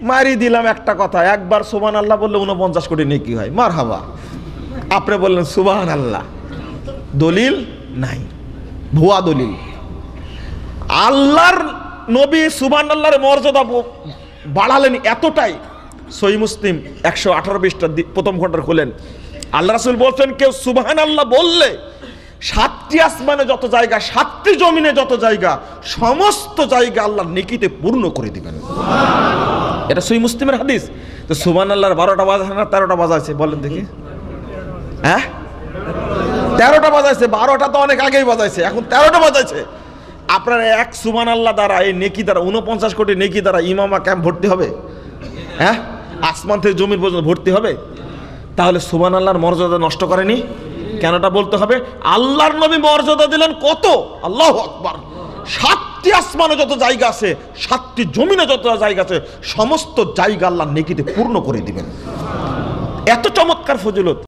মারি দিলাম একটা কথা। একবার সুবান আল্লাহ বললে উনপঞ্চাশ কোটি নেকি হয়। মার হাবা আপনি বললেন সুবাহান আল্লাহ দলিল নাই। ভুয়া দলিল। আল্লাহর নবী সুবান আল্লাহর মর্যাদা বাড়ালেন এতটাই। সই মুসলিম একশো আঠারো বিশটা প্রথম ঘণ্টার খুলেন। আল্লাহ রাসুল বলছেন, কেউ সুবাহান আল্লাহ বললে সাতটি আসমানে যত জায়গা, সাতটি জমিনে যত জায়গা, সমস্ত জায়গা আল্লাহ নিকিতে পূর্ণ করে দিবেন। এটা সই মুসলিমের হাদিস। তো সুবান আল্লাহর বারোটা বাজায় না, তেরোটা বাজাইছে, বলেন দেখি। হ্যাঁ? তেরোটা বাজাইছে, বারোটা তো অনেক আগেই বাজাইছে, এখন তেরোটা বাজাইছে। আপনার এক সুমান আল্লাহ দ্বারা এই নেকি দ্বারা উনপঞ্চাশ কোটি নেকি দ্বারা ইমামা ক্যাম্প ভর্তি হবে? হ্যাঁ? আসমান থেকে জমির পর্যন্ত ভর্তি হবে? তাহলে সুবান আল্লাহর মর্যাদা নষ্ট করেনি? কেনটা বলতে হবে? আল্লাহর নবী মর্যাদা দিলেন কত? আল্লাহ আকবার। সাতটি আসমানে যত জায়গা আছে, সাতটি জমিনে যত জায়গা আছে, সমস্ত জায়গা আল্লাহ নেকিতে পূর্ণ করে দিবেন। এত চমৎকার ফজিলত।